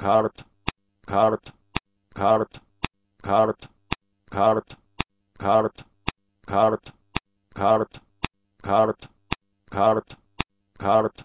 Card, Card, Card, Card, Card, Card, Card, Card, Card, Card, Card,